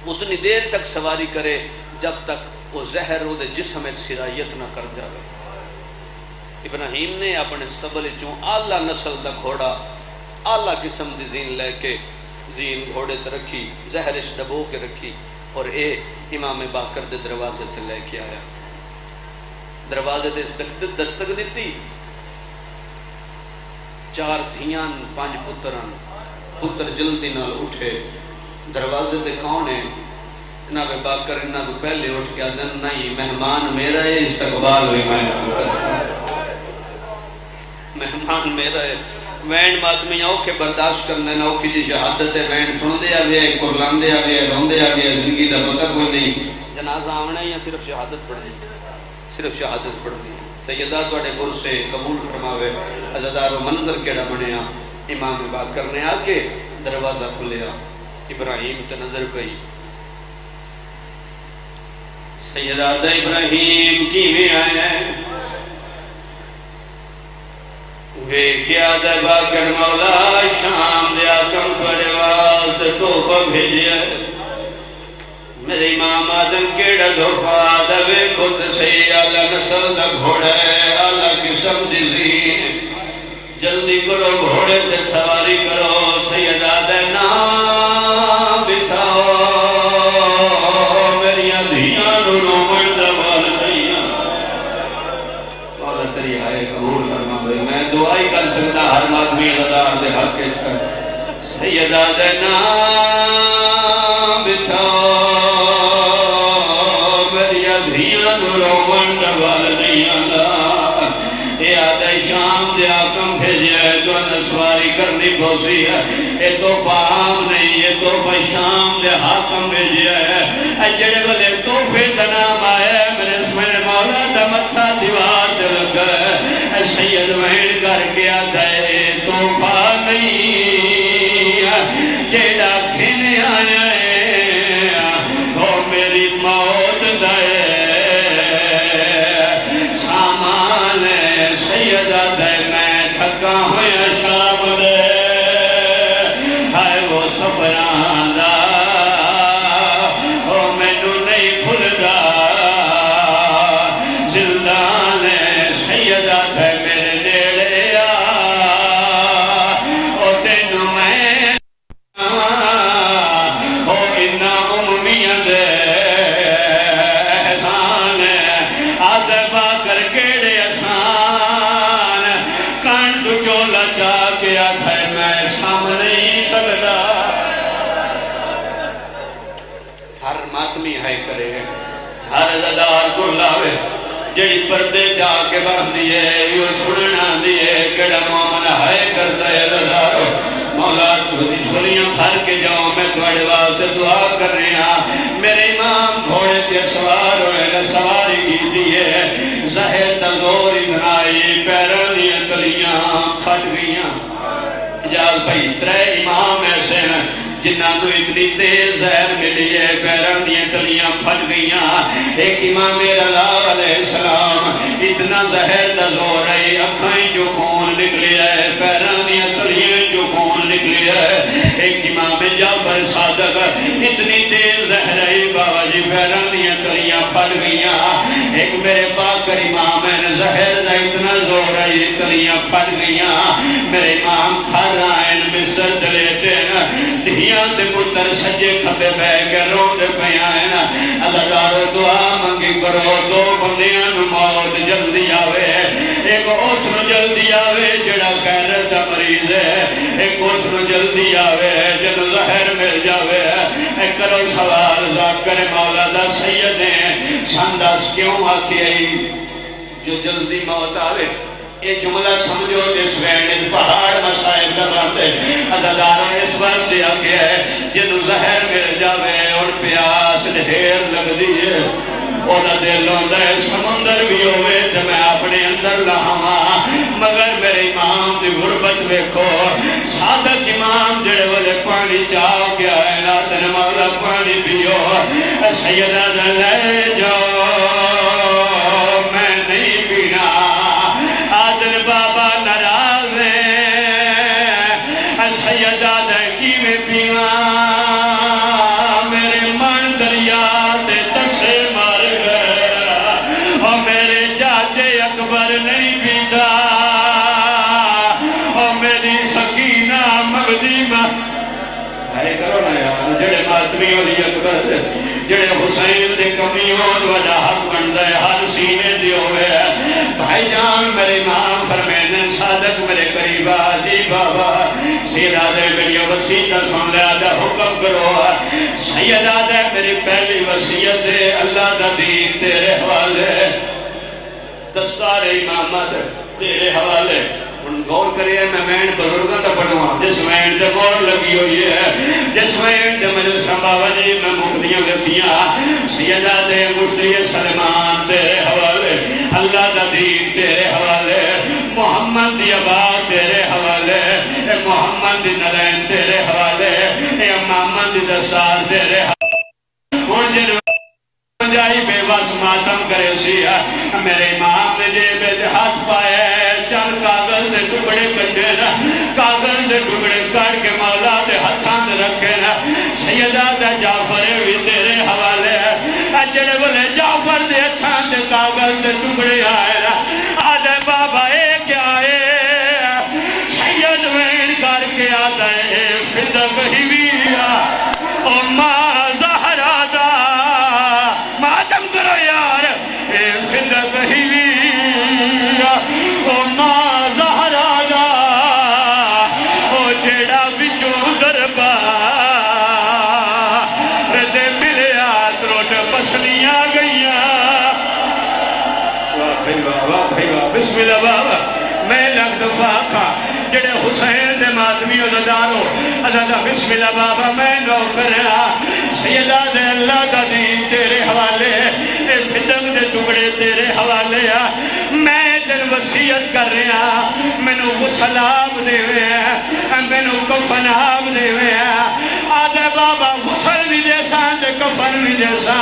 اتنی دیر تک سواری کرے جب تک وہ زہر وہ دے جسم سرائیت نہ کر جاوے۔ ابراہیم نے اپنے سبل چوں آلہ نسل دا گھوڑا آلہ قسم دی زین لے کے زین گھوڑے تے رکھی، زہرش ڈبو کے رکھی اور اے امام باکر دے دروازے تے لے کے آیا۔ دروازے دے دستک دیتی چار دھیان، پانچ پتران۔ پتر جلدی نال اٹھے۔ دروازے دے کون ہے؟ جناب باکر انہاں کو پہلے اٹھ کے آدن نہیں، مہمان میرا ہے، استقبال ہوئی، میں مہمان میرا ہے۔ وین ماتمی اوکھے برداشت کرنے نہ اوکھی دی شہادت ہے، وین سن دے آگے قرلان دے آگے رون دے آگے زندگی دا پتہ کوئی نہیں۔ جنازہ آمنا یا صرف شہادت پڑھنی صرف شہادت پڑھنی سیدہ توڑے پر سے قبول فرماوے حضردار و منظر کیڑا بنیا؟ امام بات کرنے آکے دروازہ کھلیا ابراہیم تے نظر پئی۔ سیدہ ابراہیم کی میں آیا ہے ویکیا دبا کر مولا، شام دیا کم کرے واسط توفہ بھیجیا میرے امام آدم کیڑا دھوفا دوے خود سے آلہ نسل دا گھوڑا ہے آلہ قسم دی زین۔ جلدی کرو گھوڑے تے سواری کرو، سیدہ دے نام شام دے آکم بھیجے تو نسواری کرنی بھوسی ہے۔ اے تو نہیں یہ تو شام دے حاکم بھیجے۔ ہے جڑے والے توفے دنام آئے، میرے سمجھے مولا دا متھا دیوار دے لگا ہے سید وین کر گیا دے توفہ نہیں جیڑا کھینے آیا ہے وہ میری موت کے بہن دیئے یو سننا دیئے کڑا مومن ہائے کرتا ہے لزارو مولا تجھے چھولیاں بھر کے جاؤں میں تھوڑے واسطے دعا کر رہے ہیں میرے امام گھوڑے کے سوار ہوئے نہ سواری کی دیئے زہر تزوری بنائی پیرانی کلیاں پھٹ گئیاں۔ اجاز بھائی، ترے امام ایسے ہیں۔ جنہاں تو اتنی تیز زہر ملی ہے پیران دیا کلیاں پھٹ گئیاں۔ ایک امام رضا علیہ السلام اتنا زہر دزور ہے، اکھائیں جو خون نکلی ہے پیران دیا کلیاں جو خون نکلی ہے۔ ایک امام جعفر صادق اتنی تیز زہر ہے، بابا جی پیران دیا کلیاں پھٹ گئیاں۔ ایک میرے باکر امام ہے زہر دا اتنا زور ہے کلیاں پھٹ گئیاں۔ میرے امام کھر آئین مصر دلیتے ہیں۔ دہیا دنیا دے پتر سجے کھبے بے کے رو دے پیا ہے اللہ دارو دعا منگی کرو، دو بندیاں نو موت جلدی آوے۔ ایک اس جلدی آوے، جڑا غیرت دا مریض ہے، ایک اس نو جلدی آوے ہے، جن زہر مل جاوے ایک کرو سوال، ذاکر مولا دا سید ہیں سانداس کیوں آتی ہے جو جلدی موت آوے یہ جملہ سمجھو جس وین پہاڑ مسائل کا باندے اس بات سے آگے ہے جنو زہر مل جاوے، اور پیاس ڈھیر لگ دیئے اونا دلوں دے سمندر بھی ہوئے تو میں اپنے اندر لہاں مگر میرے امام دی غربت ویکھو صادق امام جڑے والے پانی چاہو گیا ہے، ناتن مولا پانی پیو۔ سیدہ دلے جاؤ۔ صادق میرے قریب آجی بابا سیدہ دے میری وسیعہ سن لیا دا حکم کرو سیدہ دے میری پہلی وسیعت دے اللہ دا دین تیرے حوالے دستار امامت تیرے حوالے ان غور کرے میں مین بزرگاں دا پڑھوا جس مین تے غور لگی ہوئی ہے جس مین تے مجھے سنبھاوا جی میں مقدیاں گتیاں سیدہ دے مشتی سلمان تیرے حوالے اللہ دا دین تیرے حوالے محمد دی آباد تیرے حوالے، اے محمد دی نرین تیرے حوالے، اے محمد دی دستار تیرے حوالے۔ ہن جن جائی بے بس ماتم کرے سی، میرے امام نے جے بے ہاتھ پائے، چل کاغذ دے ٹکڑے کٹے نا، کاغذ دے ٹکڑے کٹ کے مولا دے ہاتھاں دے رکھے نا، سیدہ دا جعفر بھی وین کر کے آدھے ماتمی ازدارو ازدہ بسم اللہ بابا، میں نو کریا ہاں۔ سیدہ دے اللہ دا دین تیرے حوالے، اے فدم دے ٹکڑے تیرے حوالے ہاں۔ میں دن وسیعت کر رہا ہاں۔ میں نو غسلاب دے ہوئے میں نو کفن آب دے ہوئے آدھے بابا غسل بھی جیسا دے کفن بھی جیسا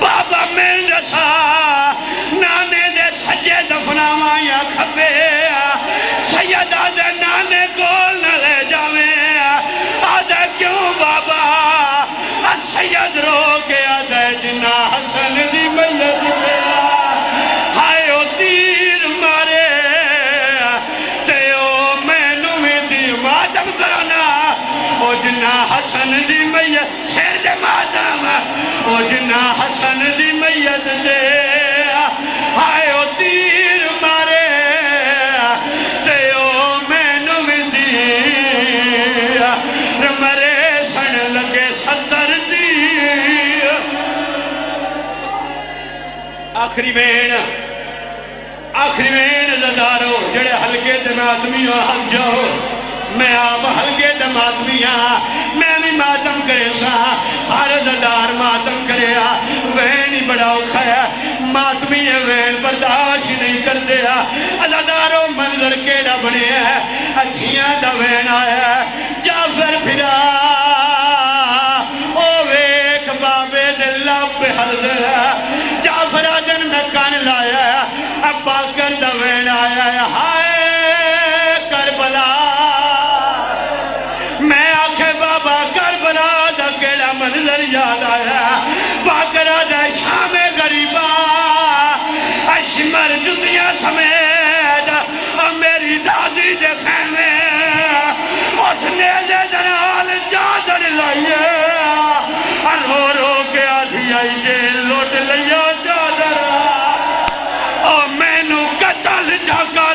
بابا میں جسا نانے دے سجے دفناوا یا کھبے سیدہ دے نانے سید رو کے آدھے جنا حسن دی میت پیا ہائے او تیر مارے تے او میں نو میں دی ماتم کرانا او جنا حسن دی میت شیر دے ماتم او جنا حسن دی آخری وین آخری وین زدارو جڑے حلقے ہلکے دماتمی ہو حل جاؤ میں آپ حلقے ہلکے دماتمی ہاں میں بھی ماتم کرے سا ہر زدار ماتم کرے آ وین ہی بڑا اوکھا ہے ماتمی ہے وین برداشت نہیں کر دیا زدارو منظر کیڑا بنے ہے اکھیاں دا وین آیا ہے جعفر پھرا آدھی آئی جے لوٹ لیا چادر او میں نو قتل جا کر